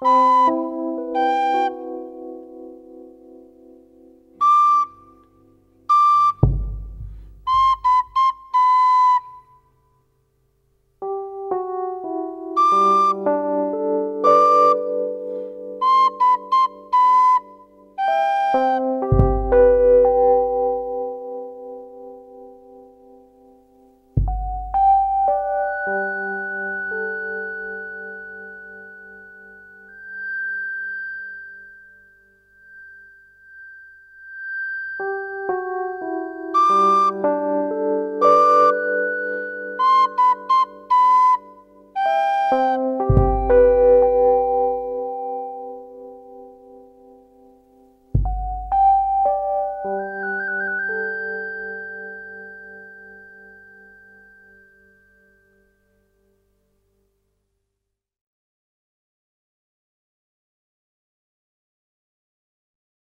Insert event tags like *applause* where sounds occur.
you *laughs*